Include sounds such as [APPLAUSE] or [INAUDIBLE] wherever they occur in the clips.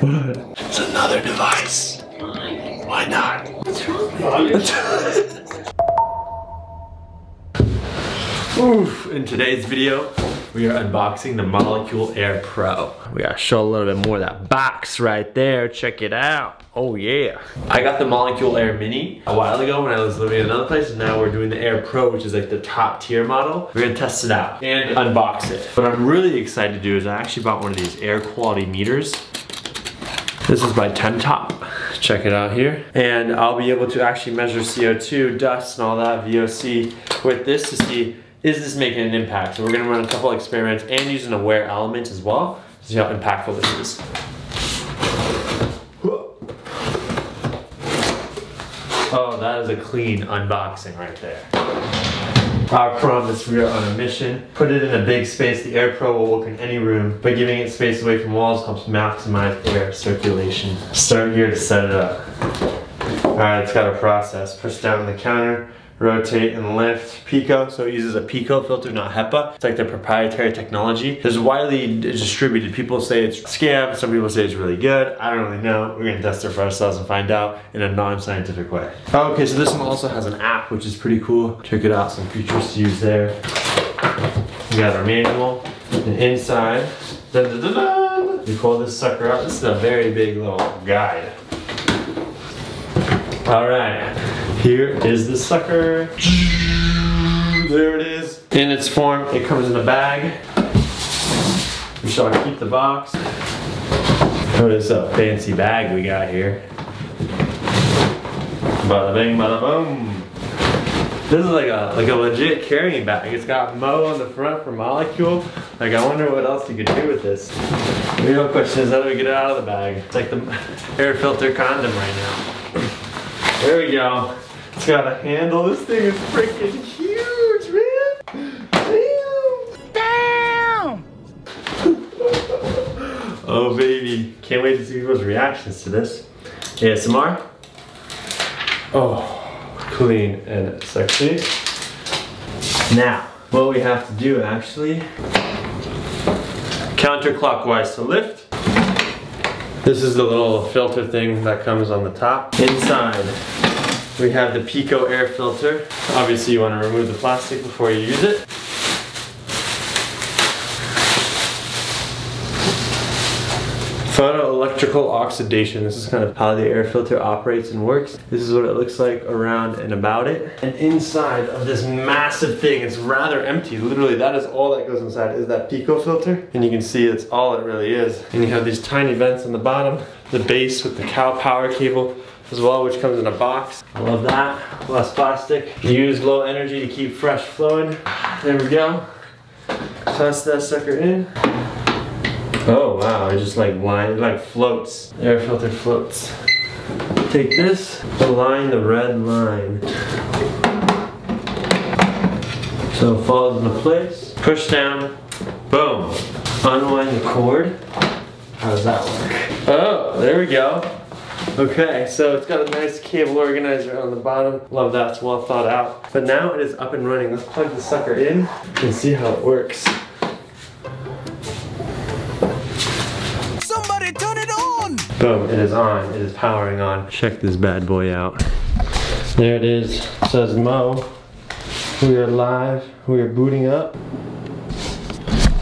It's another device. Why not? What's wrong? [LAUGHS] Oof. In today's video, we are unboxing the Molekule Air Pro. We gotta show a little bit more of that box right there. Check it out. Oh yeah. I got the Molekule Air Mini a while ago when I was living in another place and now we're doing the Air Pro which is like the top tier model. We're gonna test it out and unbox it. What I'm really excited to do is I actually bought one of these air quality meters. This is by Temtop. Check it out here. And I'll be able to actually measure CO2, dust, and all that, VOC with this to see is this making an impact? So we're gonna run a couple experiments and use an Awair Element as well to see how impactful this is. Oh, that is a clean unboxing right there. I promise we are on a mission. Put it in a big space. The Air Pro will work in any room, but giving it space away from walls helps maximize air circulation. Start here to set it up. All right, it's got a process. Push down the counter, rotate and lift. PECO, so it uses a PECO filter, not HEPA. It's like their proprietary technology. It's widely distributed. People say it's scam, some people say it's really good. I don't really know. We're gonna test it for ourselves and find out in a non-scientific way. Okay, so this one also has an app, which is pretty cool. Check it out, some features to use there. We got our manual, and inside, we pull this sucker out. This is a very big little guide. All right, here is the sucker. There it is. In its form, it comes in a bag. We shall keep the box. Notice a fancy bag we got here. Bada bing, bada boom. This is like a like a legit carrying bag. It's got Mo on the front for Molekule. Like I wonder what else you could do with this. The real question is how do we get it out of the bag? It's like the [LAUGHS] air filter condom right now. There we go. It's got a handle. This thing is freaking huge, man. Damn. [LAUGHS] oh, baby. Can't wait to see people's reactions to this. ASMR. Oh, clean and sexy. Now, what we have to do actually, counterclockwise to lift. This is the little filter thing that comes on the top. Inside, we have the PECO air filter. Obviously you want to remove the plastic before you use it. Photoelectrical oxidation. This is kind of how the air filter operates and works. This is what it looks like around and about it. And inside of this massive thing, it's rather empty. Literally, that is all that goes inside is that PECO filter. And you can see it's all it really is. And you have these tiny vents on the bottom, the base with the cow power cable as well, which comes in a box. I love that. Less plastic. Use low energy to keep fresh flowing. There we go. Toss that sucker in. Oh wow, it just like line, like floats. Air filter floats. Take this, align the red line. So it falls into place. Push down, boom. Unwind the cord. How does that work? Oh, there we go. Okay, so it's got a nice cable organizer on the bottom. Love that, it's well thought out. But now it is up and running. Let's plug the sucker in and see how it works. Somebody turn it on! Boom, it is on. It is powering on. Check this bad boy out. There it is. It says Mo. We are live. We are booting up.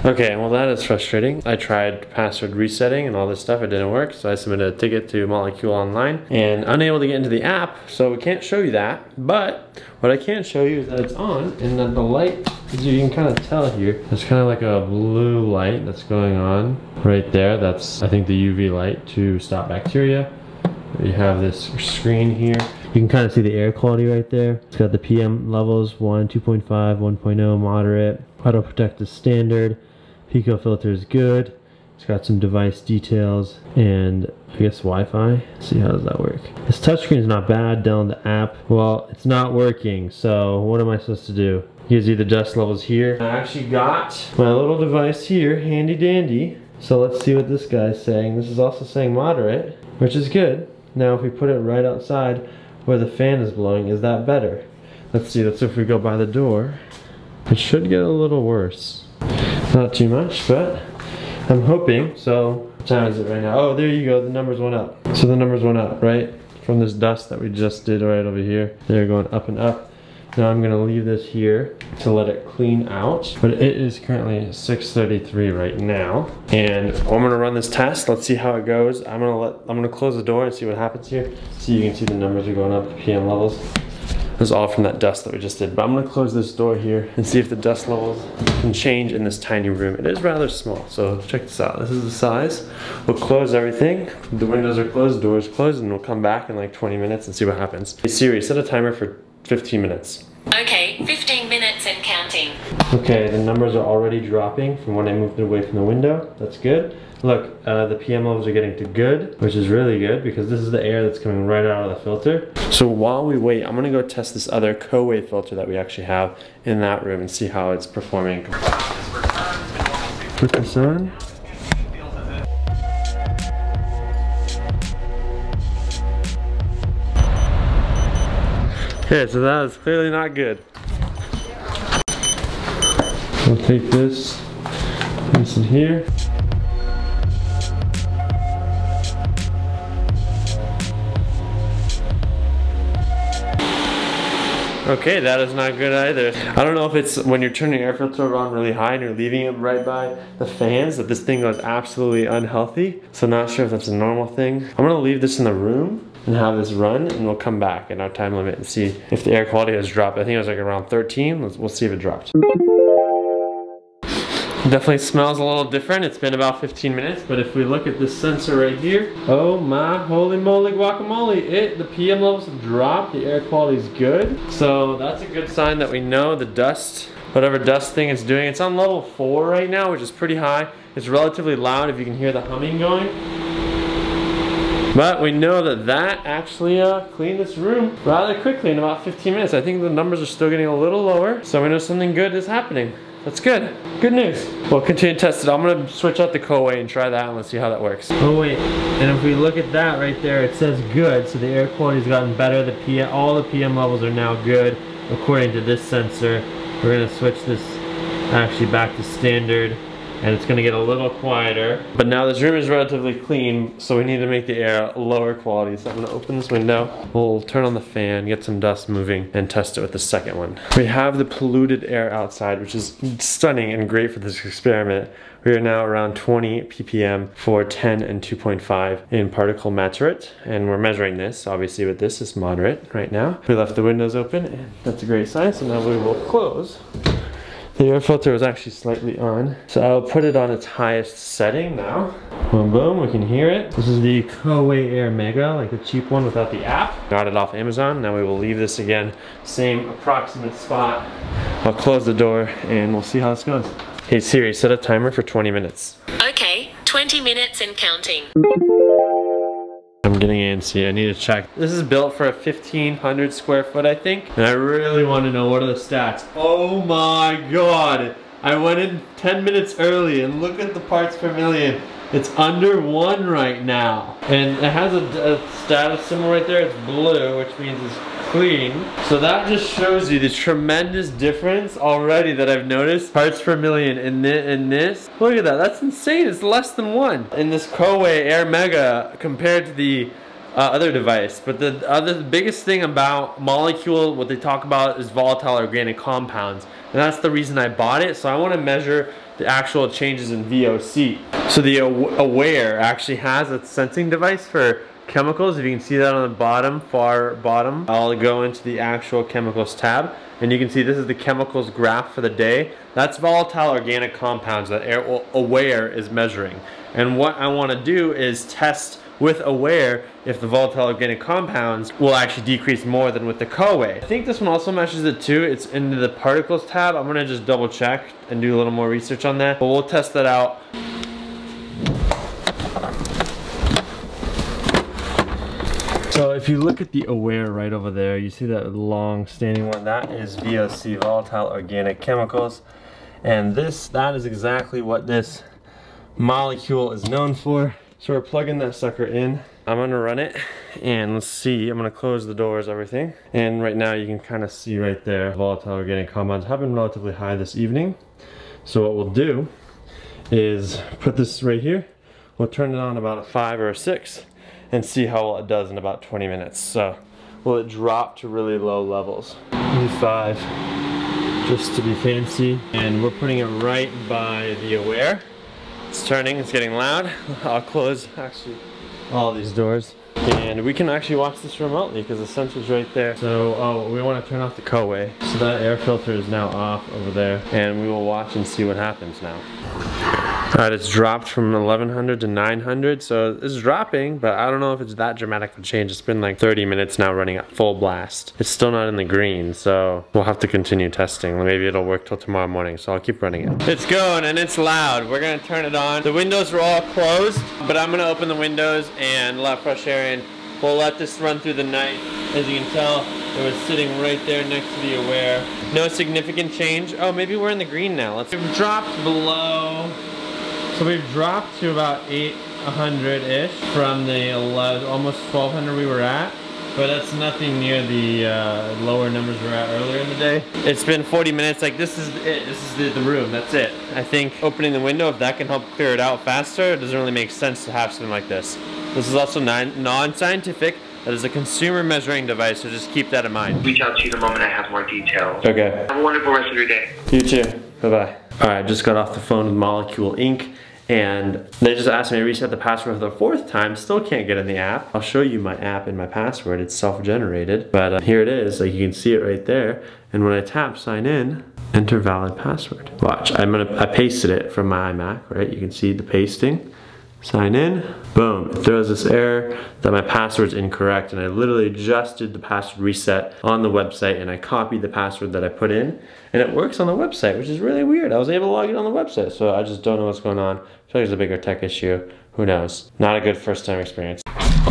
Okay, well that is frustrating. I tried password resetting and all this stuff, it didn't work, so I submitted a ticket to Molekule Online and unable to get into the app, so we can't show you that, but what I can show you is that it's on and that the light, as you can kind of tell here, it's kind of like a blue light that's going on right there. That's, I think, the UV light to stop bacteria. You have this screen here. You can kind of see the air quality right there. It's got the PM levels 1, 2.5, 1.0, moderate. Auto protect is standard. PECO filter is good. It's got some device details and I guess Wi-Fi. Let's see how does that work. This touchscreen is not bad. Down the app. Well, it's not working. So what am I supposed to do? You the dust levels here. I actually got my little device here, handy dandy. So let's see what this guy's saying. This is also saying moderate, which is good. Now if we put it right outside where the fan is blowing, is that better? Let's see, let's see if we go by the door. It should get a little worse. Not too much, but I'm hoping. So What time is it right now? Oh, there you go. The numbers went up. So the numbers went up, right? From this dust that we just did right over here. They're going up and up. Now I'm gonna leave this here to let it clean out. But it is currently 6.33 right now. And I'm gonna run this test. Let's see how it goes. I'm gonna let, I'm gonna close the door and see what happens here. So you can see the numbers are going up, the PM levels. Is all from that dust that we just did. But I'm gonna close this door here and see if the dust levels can change in this tiny room. It is rather small, so check this out. This is the size. We'll close everything. The windows are closed, doors closed, and we'll come back in like 20 minutes and see what happens. Hey Siri, set a timer for 15 minutes. Okay, 15 minutes and counting. Okay, the numbers are already dropping from when I moved it away from the window. That's good. Look, uh, the PM levels are getting to good, which is really good because this is the air that's coming right out of the filter. So while we wait, I'm gonna go test this other Coway filter that we actually have in that room and see how it's performing. Put this on. Okay, so that is clearly not good. We'll take this, place in here. Okay, that is not good either. I don't know if it's when you're turning your air filter on really high and you're leaving it right by the fans that this thing goes absolutely unhealthy. So not sure if that's a normal thing. I'm gonna leave this in the room and have this run and we'll come back in our time limit and see if the air quality has dropped. I think it was like around 13. Let's, we'll see if it dropped. Definitely smells a little different. It's been about 15 minutes, but if we look at this sensor right here, oh my holy moly guacamole, it the PM levels have dropped, the air quality is good. So that's a good sign that we know the dust, whatever dust thing it's doing, it's on level four right now, which is pretty high. It's relatively loud if you can hear the humming going. But we know that that actually uh, cleaned this room rather quickly in about 15 minutes. I think the numbers are still getting a little lower, so we know something good is happening. That's good. Good news. We'll continue to test it. I'm gonna switch out the Coway and try that and let's see how that works. Oh wait, and if we look at that right there, it says good. So the air quality's gotten better. The PM, all the PM levels are now good according to this sensor. We're gonna switch this actually back to standard and it's gonna get a little quieter. But now this room is relatively clean, so we need to make the air lower quality. So I'm gonna open this window, we'll turn on the fan, get some dust moving, and test it with the second one. We have the polluted air outside, which is stunning and great for this experiment. We are now around 20 ppm for 10 and 2.5 in particle matter and we're measuring this. Obviously with this, it's moderate right now. We left the windows open, and that's a great sign, so now we will close. The air filter was actually slightly on. So I'll put it on its highest setting now. Boom, boom, we can hear it. This is the Coway Air Mega, like the cheap one without the app. Got it off Amazon. Now we will leave this again, same approximate spot. I'll close the door and we'll see how this goes. Hey Siri, set a timer for 20 minutes. Okay, 20 minutes and counting. I'm getting antsy. I need to check. This is built for a 1500 square foot, I think. And I really want to know what are the stats. Oh my god. I went in 10 minutes early and look at the parts per million. It's under one right now. And it has a, a status symbol right there. It's blue, which means it's clean. So that just shows you the tremendous difference already that I've noticed. Parts per million in, thi in this. Look at that, that's insane. It's less than one. In this Coway Air Mega compared to the uh, other device. But the other the biggest thing about Molekule, what they talk about is volatile organic compounds. And that's the reason I bought it. So I want to measure the actual changes in VOC. So the Awair actually has a sensing device for chemicals. If you can see that on the bottom, far bottom, I'll go into the actual chemicals tab. And you can see this is the chemicals graph for the day. That's volatile organic compounds that Awair is measuring. And what I want to do is test with Awair if the volatile organic compounds will actually decrease more than with the Coway. I think this one also measures it too. It's into the particles tab. I'm gonna just double check and do a little more research on that, but we'll test that out. So if you look at the Awair right over there, you see that long standing one, that is VOC, volatile organic chemicals. And this, that is exactly what this Molekule is known for. So we're plugging that sucker in. I'm gonna run it and let's see, I'm gonna close the doors, everything. And right now you can kind of see right there, volatile organic compounds have been relatively high this evening. So what we'll do is put this right here. we'll turn it on about a five or a six and see how well it does in about 20 minutes. So will it drop to really low levels? Maybe five, just to be fancy. And we're putting it right by the Awair. It's turning, it's getting loud. I'll close actually all these doors. And we can actually watch this remotely because the sensor's right there. So, oh, we want to turn off the Coway. So that air filter is now off over there. And we will watch and see what happens now. Alright, it's dropped from 1100 to 900, so it's dropping, but I don't know if it's that dramatic of a change. It's been like 30 minutes now running at full blast. It's still not in the green, so we'll have to continue testing. Maybe it'll work till tomorrow morning, so I'll keep running it. It's going and it's loud. We're gonna turn it on. The windows are all closed, but I'm gonna open the windows and let fresh air in. We'll let this run through the night. As you can tell, it was sitting right there next to the Awair. No significant change. Oh, maybe we're in the green now. Let's We've dropped below so we've dropped to about 800-ish from the 11, almost 1200 we were at. But that's nothing near the uh, lower numbers we were at earlier in the day. It's been 40 minutes, like this is it, this is the, the room, that's it. I think opening the window, if that can help clear it out faster, it doesn't really make sense to have something like this. This is also non-scientific, that is a consumer measuring device, so just keep that in mind. Reach out to you the moment I have more details. Okay. Have a wonderful rest of your day. You too. Bye-bye. All right, just got off the phone with Molekule Inc. And they just asked me to reset the password for the fourth time. Still can't get in the app. I'll show you my app and my password. It's self-generated. But uh, here it is. Like you can see it right there. And when I tap sign in, enter valid password. Watch, I'm gonna, I pasted it from my iMac, right? You can see the pasting sign in, boom, it throws this error that my password's incorrect and I literally just did the password reset on the website and I copied the password that I put in and it works on the website, which is really weird. I was able to log in on the website, so I just don't know what's going on. I feel like there's a bigger tech issue. Who knows? Not a good first time experience.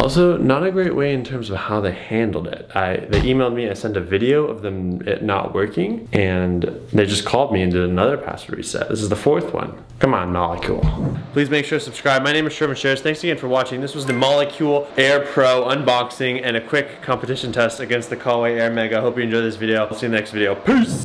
Also, not a great way in terms of how they handled it. I They emailed me, I sent a video of them it not working, and they just called me and did another password reset. This is the fourth one. Come on, Molekule. Please make sure to subscribe. My name is Shervin Shares. Thanks again for watching. This was the Molekule Air Pro unboxing and a quick competition test against the Coway Air Mega. Hope you enjoyed this video. I'll see you in the next video. Peace!